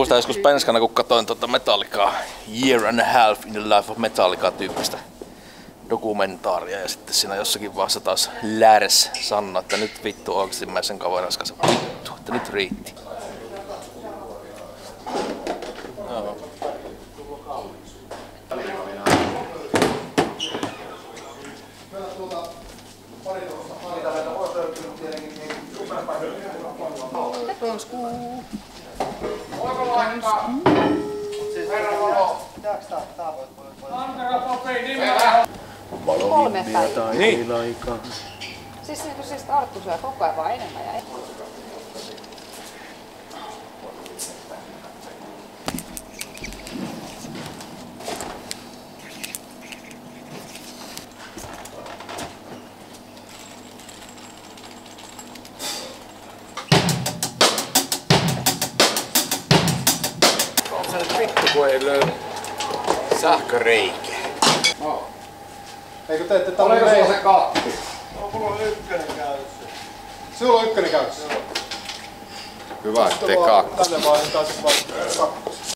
Muistan joskus penskana, kun katsoin tuota Metallicaa, Year and a Half in the Life of Metallica tyyppistä dokumentaaria ja sitten siinä jossakin vaiheessa taas lärs Sanna, että nyt vittu oikeasti mä sen kaverin kanssa vittu, että nyt riitti. Joo. Kolme päivää. Niin. Siis, niin, siis Arttu syö koko ajan vaan enemmän ja enemmän. reikä. No. Eikö te ette Oliko se kakki? No, mulla on ykkönen käytössä. Sulla on ykkönen käytössä? Joo. Hyvä, ettei kakkosta. Tänne vaihdetaan niin sitten vaikka kakkosta.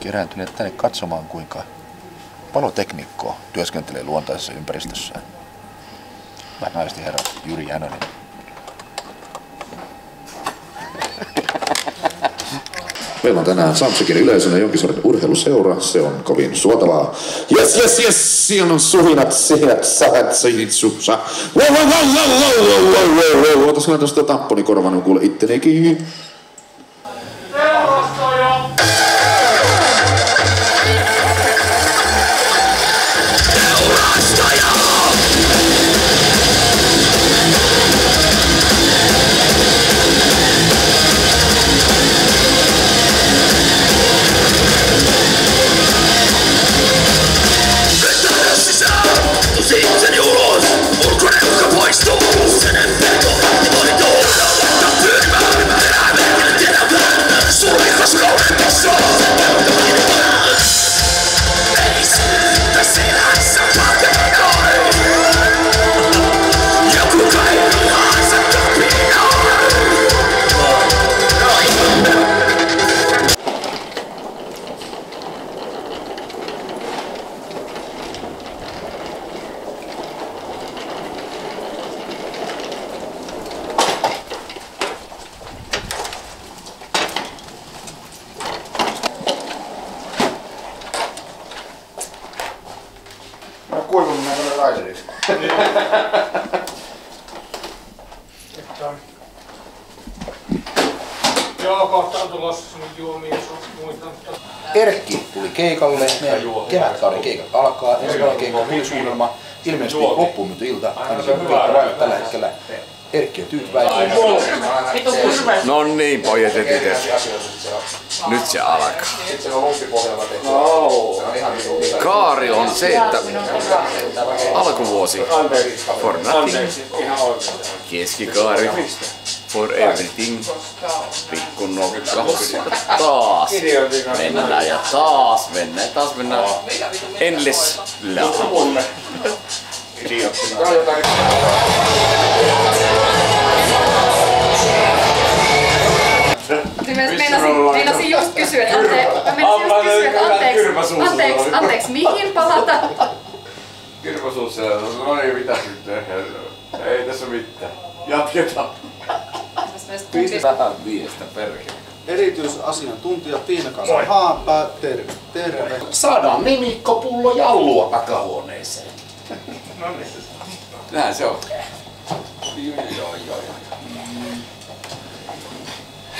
Kerääntyneet tänne katsomaan, kuinka palotekniikko työskentelee luontaisessa ympäristössään. Mä naisten herra Jyri Jänönen Meillä on tänään Samsikin yleisönä jonkin sortin urheiluseura. Se on kovin suotavaa. Yes, yes, yes! Siinä on suhinat, sehat, sahat, sehitsupsa. Otas kyllä tuosta tamponi korvan, kuule ittenikin. Kuivun mennä raideriksi. Joo, kohta on tulossa nyt juomia sun muita. Erkki tuli keikalle. Meidän kevätkauden keikat alkaa. Ensimmäinen keikka on hulisuunnelma. Ilmeisesti loppuun nyt ilta. Ainakin keikka tällä hetkellä. Erkki on tyytyväinen. No niin, pojat ja tytöt. Nyt se alkaa. Kaari on se, että alkuvuosi for nothing, keskikaari for everything, pikku nokkaus ja taas mennään ja taas mennään ja taas mennään. Endless love. Meinasin, meinasin just kysyä, että ante, mä meinasin just kysyä, että anteeksi, anteeksi, anteeksi, mihin palata? Kirkosuus, no ei mitä nyt. Ei tässä mitään. Jatketaan. Vähän viestä perkele. Erityisasiantuntija Tiina Kansa Haapää, terve, terve. Saadaan nimikkopullo jallua takahuoneeseen. Näin se on. Joo, joo, joo,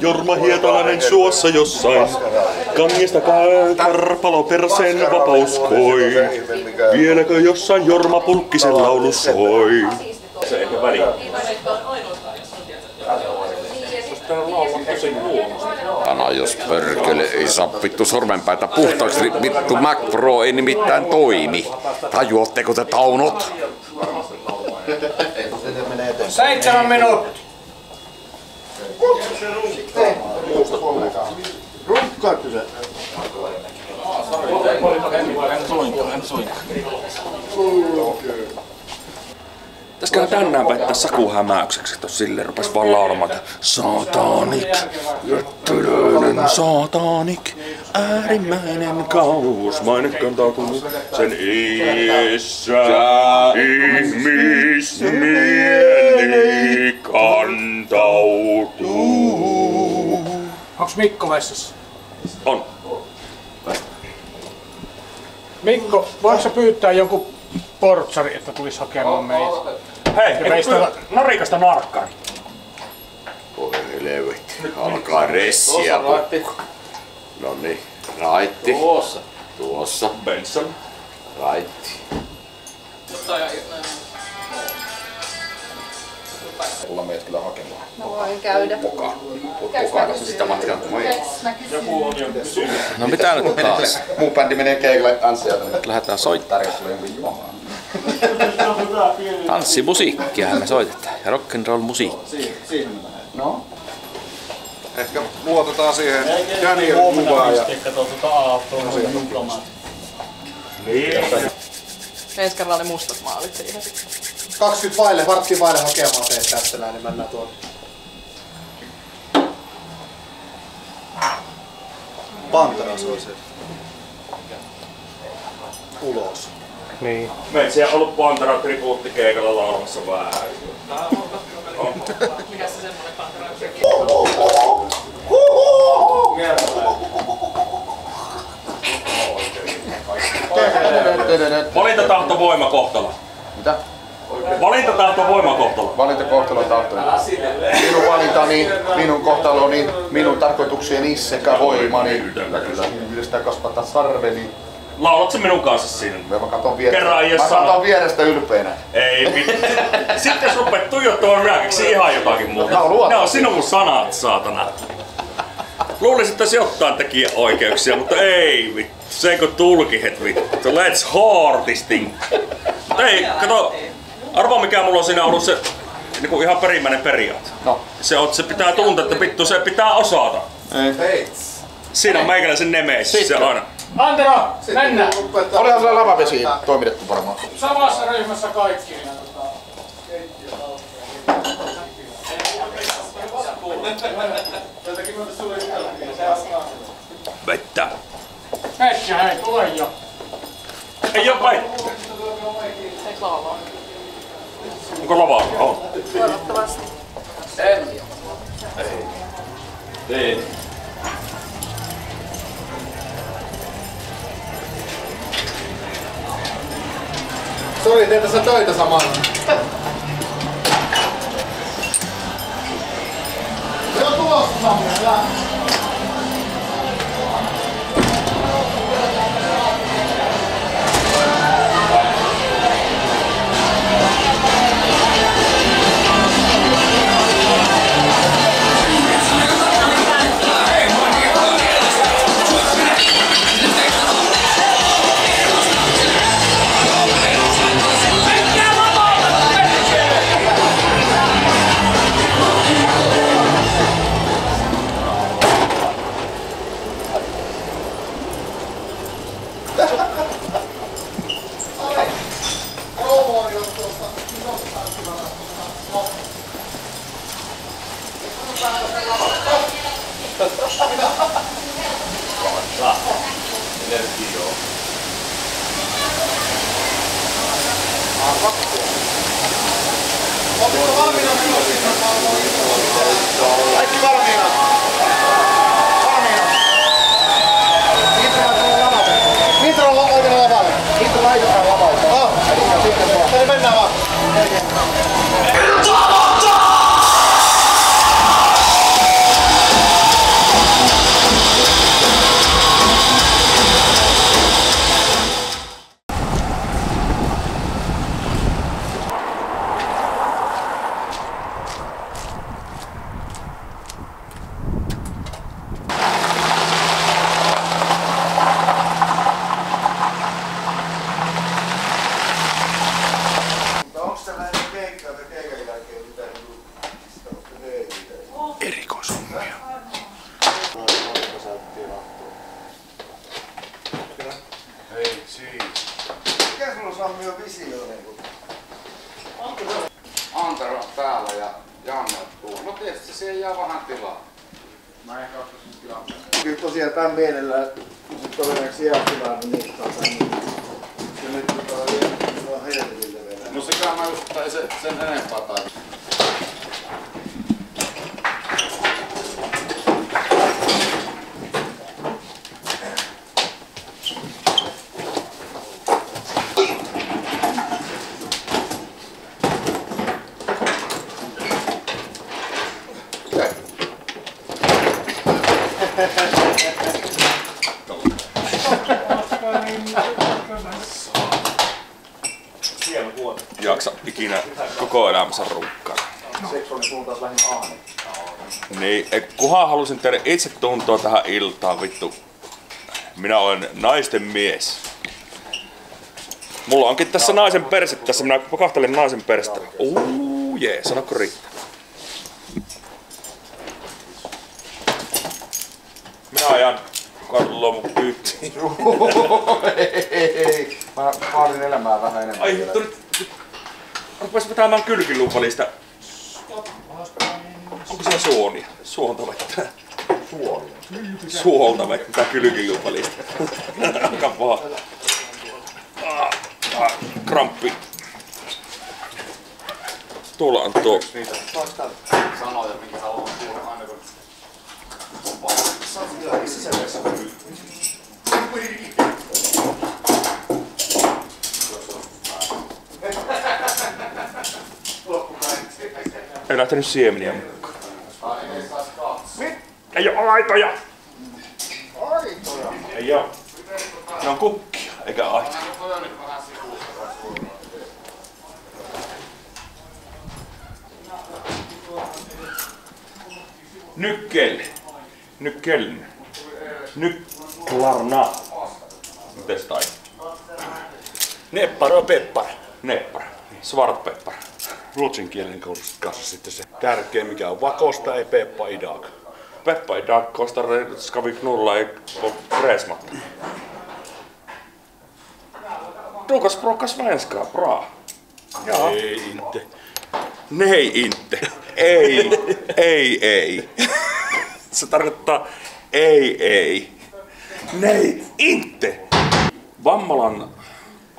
Jorma Hietalainen suossa jossain. Kangista käy karpalo perseen vapaus koi. Vieläkö jossain Jorma Pulkkisen laulu soi? Se ei väliä. Ana jos pörkele ei saa vittu sormenpäitä puhtaaksi, niin vittu Mac Pro ei nimittäin toimi. Tajuatteko te taunot? Seitsemän minuuttia. Rukkaatko se? Pitäisiköhän tänään väittää Saku hämäykseksi, että silleen rupes vaan laulamaan, että Satanik, jättiläinen satanik, äärimmäinen kauhus, maine kantautunut sen iessä, ihmismieli kantautuu. Onks Mikko vessassa? On. Mikko, voitko sä pyytää jonkun portsari, että tulisi hakemaan meitä? Hei, Ja meistä narikasta narkkari? Voi helvetti, alkaa ressiä. No niin, raitti. Tuossa. Tuossa. Benson. Raitti. Tulla meidät kyllä hakemaan. Mä voin käydä. Pokailla se sitä matkaa. Moi. No mitä nyt taas? Muu bändi menee keikalle. Lähdetään. Tarjosi sulle jonkun juomaa. Tanssimusiikkia me soitetaan ja rock'n'roll musiikki. No. Ehkä luotetaan siihen Danielin kuvaan ja Ensi kerralla oli mustat maalit siihen. 20 vaille, vartti vaille hakemaan teet tästä näin, niin mennään tuonne. Pantera se on se. Ulos. Niin. Meitä siellä ollut Pantera tribuuttikeikalla laulamassa vähän. Mikä se semmonen pantera? Valintatahto voimakohtalo. Mitä? Valintatahto voimakohtalo. Valintakohtalo tahto. Minun valintani, minun kohtaloni, minun tarkoituksieni sekä voimani. Kyllä, kyllä. Yhdestä kasvattaa sarveni. Laulatko minun kanssa siinä? Mä katon vierestä. Kerran Mä katon vierestä ylpeänä. Ei vittu. Sitten jos rupeat tuijottamaan, minä keksin ihan jotakin muuta. Luotan Ne on sinun sanat, saatana. Luulisin, että se ottaa tekijäoikeuksia, mutta ei vittu. Se kun tulkihet vittu. Let's hardisting. Mutta ei, kato. Arvaa mikä mulla on siinä ollut se niinku ihan perimmäinen periaate. No. Se, on, se pitää tuntea, että vittu se pitää osata. Ei. Siinä on meikäläisen nemesis se aina. Antero, mennään! Olihan sulla lavavesi toimitettu varmaan. Samassa ryhmässä kaikki. niin tota. Vettä. Petja, hei, tule jo. Ei oo vettä. Onko lavaa? On. Toivottavasti. Ei. Sori, teet tässä töitä samalla. Se on tulossa samalla. Mikä sulla Sammi on visio? Antero on täällä ja Janne on tuolla. No tietysti siihen jää vähän tilaa. Mä ehkä ottaisin tilaa. Kyllä tosiaan tämän mielellä, kun se todennäköisesti jää tilaa, niin niitä on Ja nyt tota on helvetille vielä. No se kai mä just, tai sen enempää taas. Jaksa ikinä koko elämänsä runkkaa. Lähinnä ahne. Niin, et kunhan halusin tehdä itse tuntoa tähän iltaan, vittu. Minä olen naisten mies. Mulla onkin tässä naisen perse tässä, minä kahtelen naisen persettä. Uuu, jee, sanoko riittää? Minä ajan kalloa mun kyytiin. Mä vaadin elämää vähän enemmän. Ai vittu nyt, rupes vetämään kylkiluupalista. Onko se suonia? Suonta vetää. Suoli. Suolta vetää kylkiluupalista. Aika ah, Kramppi. Tuolla on tuo. Sanoja, minkä haluan kuulla aina kun... Ei lähtenyt siemeniä mukaan. Ei oo aitoja! Ei oo. Ne on kukkia, eikä aitoja. Nyckel. Nyckeln. Nycklarna. Mites tai? Neppar och peppar. Neppar. Svartpeppar. Ruotsin kielen kanssa sitten se tärkeä, mikä on vakosta, ei peppa idag. Peppa idag kostar ska vi knulla i på gräsmattan. Språka svenska bra. Ei inte. Nej inte. Ei, ei, ei. Se tarkoittaa ei, ei. Nej, inte. Vammalan,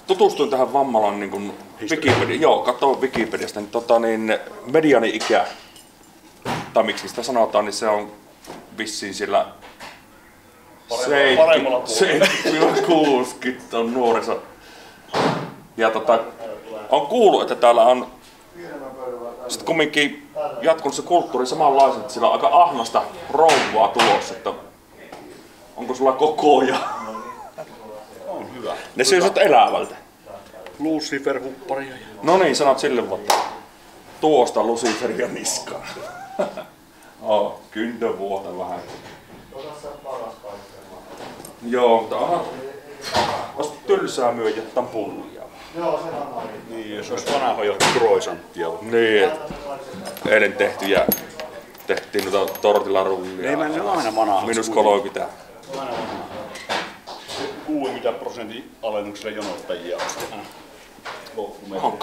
tutustuin tähän Vammalan niin kuin Wikipedia, joo, katsoin Wikipediasta, niin, tota, niin mediani-ikä, tai miksi sitä sanotaan, niin se on vissiin sillä Paremmalla puolella. 60 on nuoriso. Ja tota, on kuullut, että täällä on sitten kumminkin jatkunut se kulttuuri samanlaisen, että sillä on aika ahnasta rouvaa tulossa, että onko sulla koko ja... Hyvä. Ne syö sut elävältä. Lucifer hupparia. ja- No niin, sanot sille että tuosta Luciferia niskaan. oh, kyntönvuota vähän. Joo, mutta onhan... Osta tylsää myö jättää pullia. Niin, jos olisi vanha jo croissanttia. Niin, et eilen tehtyjä tehtiin noita tortillarullia. Ei mä ne aina vanhaa. Minus 30. 60 prosentin alennuksella jonottajia on loppumetri. On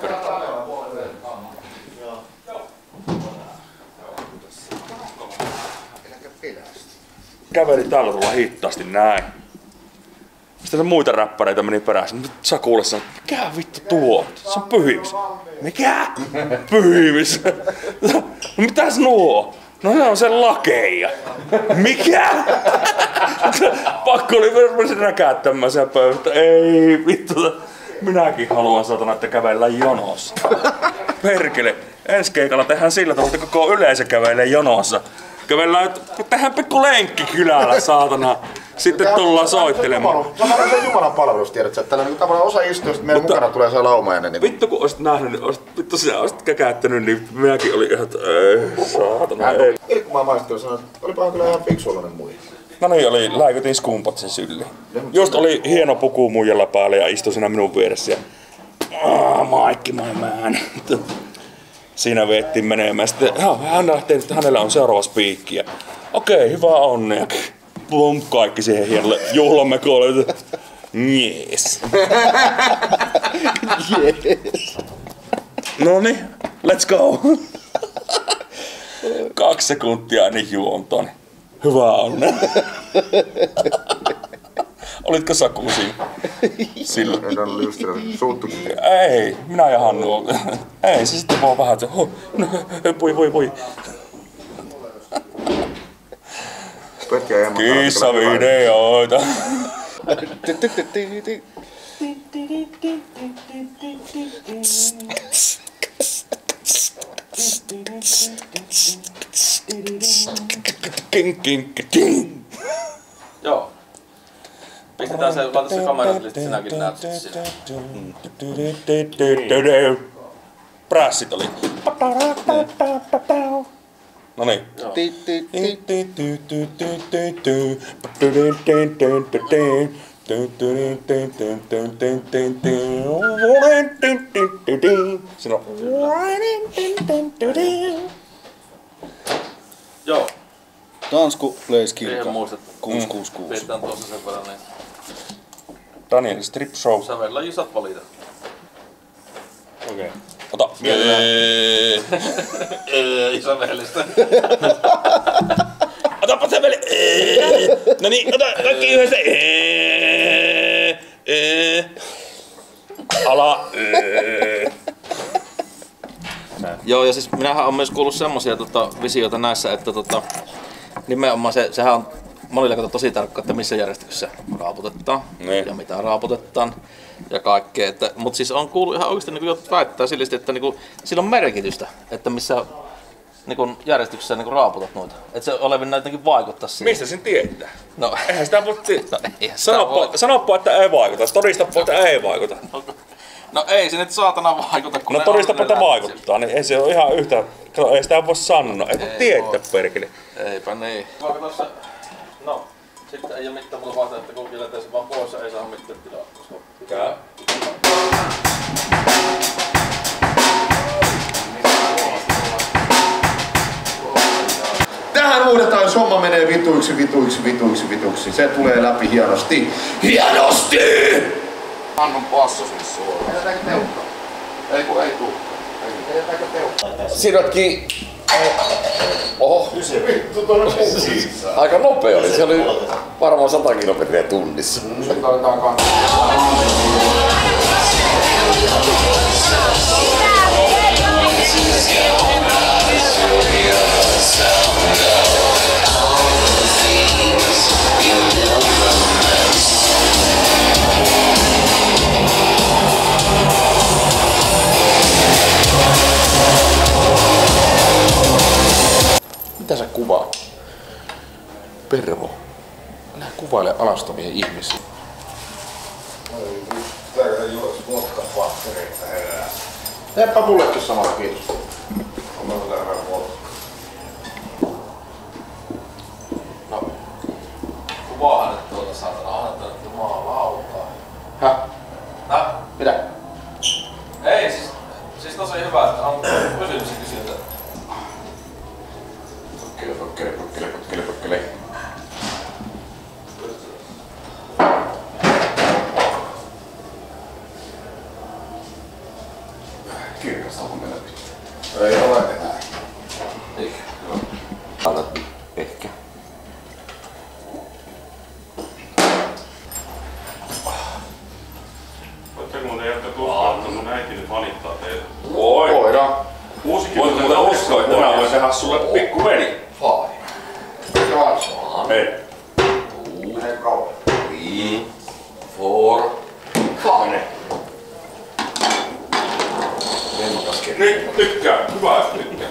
perkele. Käveli tällä tuolla hittaasti näin. Sitten se muita räppäreitä meni perässä. Nyt sä kuule sanoa, mikä vittu tuo? Se on pyhimis. Mikä? Pyhimis. No mitäs nuo? No ne on sen lakeja. Mikä? Pakko oli myös räkäättämään sen pöydän. Ei vittu. Minäkin haluan satana, että kävellään jonossa. Perkele. Ensi keikalla tehdään sillä tavalla, että koko yleisö kävelee jonossa. Kävellään, tehdään pikku lenkki kylällä, saatana. Sitten tullaan soittelemaan. Sama on se Jumalan palvelus, tiedätkö, että tällä niin tavallaan osa istuu, että meidän mukana tulee se laumainen. Niin Vittu kun olisit nähnyt, niin olisit, vittu sinä olisit käkäyttänyt, niin minäkin olin ihan, että ei, saatana, ei. Ilkkumaan maistui sanoi, että olipahan kyllä ihan fiksuollinen muija. No niin, oli, läikytin skumpat sen syliin. Just oli hieno puku muijalla päällä ja istui siinä minun vieressä. Ja... Ah, Maikki, my man. Siinä veettiin menemään. Sitten hän lähtee, että hänellä on seuraava spiikki. Ja, Okei, hyvää onnea. Plum, kaikki siihen hienolle juhlamekolle. Jees. Jees. No niin, let's go. Kaksi sekuntia ennen juontoa. Hyvää onnea. Olitko ole just suuttu. Ei, minä ja Hannu. Ei, se sitten vaan vähän, että no, voi voi voi. Kissavideoita. King, king. Joo. Pistetään se, laita se kamera, niin sitten sinäkin näet sit siinä. Prässit oli. No niin. Joo. Siinä on Joo. Tansku muistat. 666. Pidetään tuossa sen verran, niin Daniel Strip Show. sävellä ju saat valita. Okei. Okay. Ota. Sävellistä. Otapa säveli. No niin, ota kaikki yhdessä. Ala. Joo, ja siis minähän on myös kuullut semmosia tota, visioita näissä, että tota, nimenomaan se, sehän on monille kato tosi tarkka, että missä järjestyksessä raaputetaan Niin. ja mitä raaputetaan ja kaikkea. Mutta siis on kuullut ihan oikeasti niin jotkut väittää sillisesti, että niin kuin, sillä on merkitystä, että missä niin kuin järjestyksessä niin kuin raaputat noita. Että se olevin jotenkin vaikuttaa siihen. Mistä sen tietää? No, Eihän sitä voi tietää. no eihän sitä voi. Sanoppa, sanoppa, että ei vaikuta. Todistapa, että ei vaikuta. No ei se nyt saatana vaikuta, kun No todistapa, että vaikuttaa, niin ei se ole ihan yhtä... Kato, ei sitä voi sanoa. Ei voi Ei tietää, perkele. Eipä niin. Vaikka tossa, no, sitten ei oo mitään muuta vaihtoehtoa, että kun jätetään se vaan pois ei saa mitään tilaa. Koska Käy. Tähän huudetaan, jos homma menee vituiksi, vituiksi, vituiksi, vituiksi. Se tulee läpi hienosti. Hienosti! Annon passo sinne suoraan. Jätetäänkö teukka? Ei kun ei tuu. Jätetäänkö teukka? Sidotkin... Oho, Vittu aika nopea oli. Se oli varmaan 100 kilometriä tunnissa. Nyt otetaan kanssa. Mitä sä kuvaat? Pervo. Älä kuvaile alastomia ihmisiä. Teepä mullekin samalla, kiitos. Täällä vodka. No, kuvaahan nyt tuota. Häh? Häh? Mitä? Ei, siis, siis tosi hyvä, että on kysymys creo, creo. не така, два така.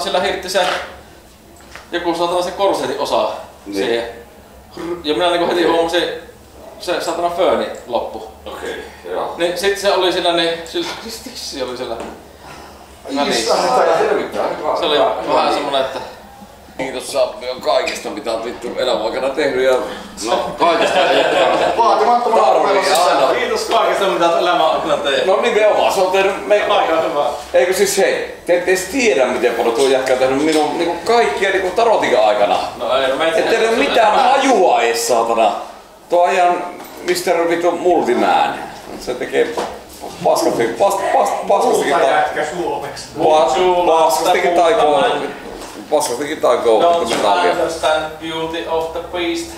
Sillä hirtti se joku saatana se korsetin osa Niin. siihen. Ja minä niinku heti huomasin, se saatana fööni loppu. Okei, okay, joo. Niin sit se oli sillä niin, sillä se oli sillä välissä. Se oli vähän semmonen, että Kiitos Sappi on kaikesta mitä oot vittu elämän aikana tehnyt ja No, kaikesta Vaatimattomalla tarvii aina. Kiitos kaikesta mitä elämä on kyllä tehnyt. No nimenomaan, se on tehnyt me... Aika hyvä. Eikö siis hei, te ette edes tiedä miten paljon tuo jätkä on tehnyt minun niinku kaikkia niinku tarotika aikana. No ei, no mä Ette ole mitään hajua edes saatana. Tuo ihan Mr. Vittu Multiman. Se tekee paskasti, pas, pas, paskastikin taikoo. suomeksi. Paskastikin taikoo. Paskastikin taikoo. Don't you metallia. understand beauty of the beast?